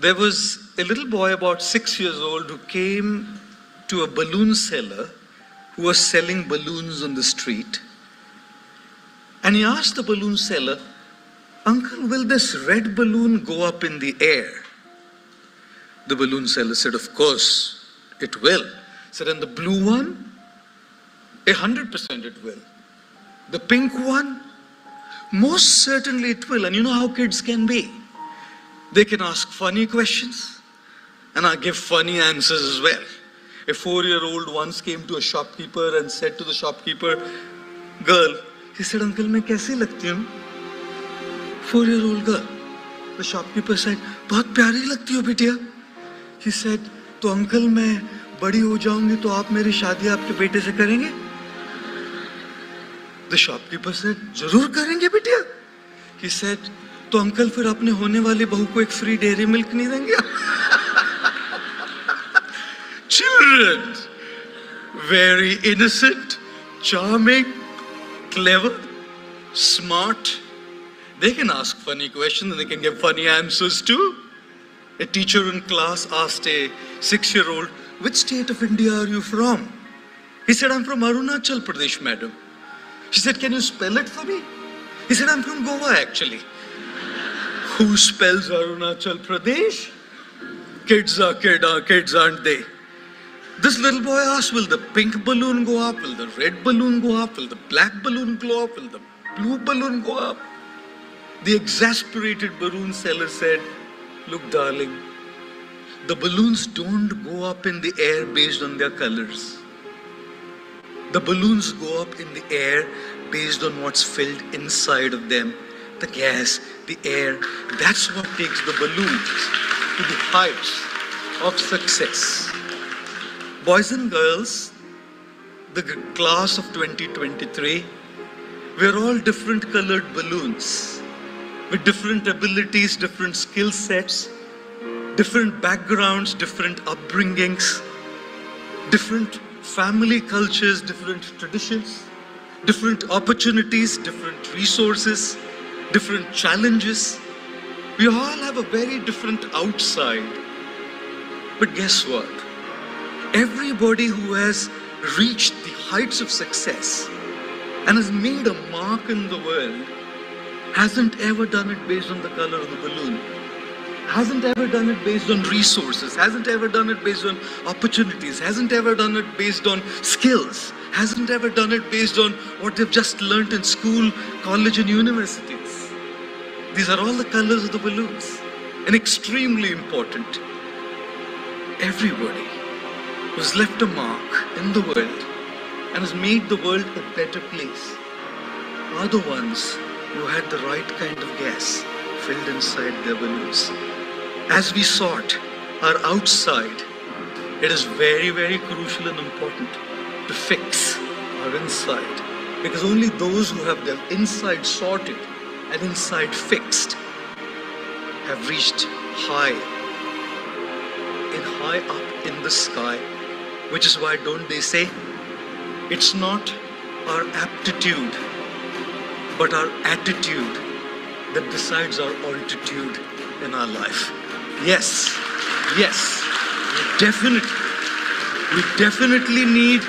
There was a little boy about six years old who came to a balloon seller who was selling balloons on the street. And he asked the balloon seller, Uncle, will this red balloon go up in the air? The balloon seller said, Of course, it will. Said, And the blue one? A hundred percent it will. The pink one? Most certainly it will. And you know how kids can be. They can ask funny questions, and I give funny answers as well. A four year old once came to a shopkeeper and said to the shopkeeper, Girl, he said, Uncle, मैं कैसी लगती हूँ? Four year old girl. The shopkeeper said, बहुत प्यारी लगती हो बिटिया. He said, तो अंकल मैं बड़ी हो जाऊंगी तो आप मेरी शादी आपके बेटे से करेंगे? The shopkeeper said, जरूर करेंगे बिटिया. He said, तो अंकल फिर अपने होने वाले बहू को एक फ्री डेयरी मिल्क नहीं देंगे? Children very innocent charming clever smart they can ask funny question they can give funny answers to a teacher in class asked a six year old which state of India are you from he said I am from Arunachal Pradesh madam she said can you spell it for me he said I am from Goa actually Who spells Arunachal Pradesh? Kids are kid are kids, aren't they? This little boy asked, Will the pink balloon go up? Will the red balloon go up? Will the black balloon go up? Will the blue balloon go up? The exasperated balloon seller said, Look, darling, the balloons don't go up in the air based on their colors. The balloons go up in the air based on what's filled inside of them the gas, the air. That's what takes the balloons to the heights of success. Boys and girls, the class of 2023, we're all different colored balloons with different abilities, different skill sets, different backgrounds, different upbringings, different family cultures, different traditions, different opportunities, different resources, different challenges. We all have a very different outside. But guess what? Everybody who has reached the heights of success and has made a mark in the world hasn't ever done it based on the color of the balloon hasn't ever done it based on resources, hasn't ever done it based on opportunities, hasn't ever done it based on skills, hasn't ever done it based on what they've just learnt in school, college, and universities. These are all the colors of the balloons and extremely important. Everybody who's left a mark in the world and has made the world a better place are the ones who had the right kind of gas filled inside their balloons. As we sort our outside, it is very, very crucial and important to fix our inside. Because only those who have their inside sorted and inside fixed have reached high, in high up in the sky. Which is why, don't they say, it's not our aptitude, but our attitude that decides our altitude in our life. Yes, yes, definitely, we definitely need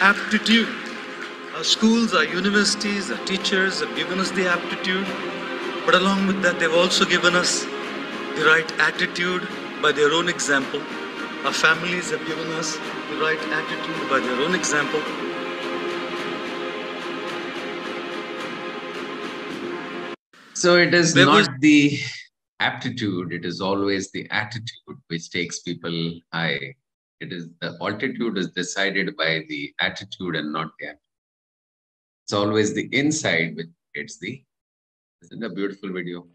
aptitude. Our schools, our universities, our teachers have given us the aptitude, but along with that, they've also given us the right attitude by their own example. Our families have given us the right attitude by their own example. So it is There not was- the aptitude, it is always the attitude which takes people high. It is the altitude is decided by the attitude and not the attitude. It's always the inside which gets the. Isn't a beautiful video?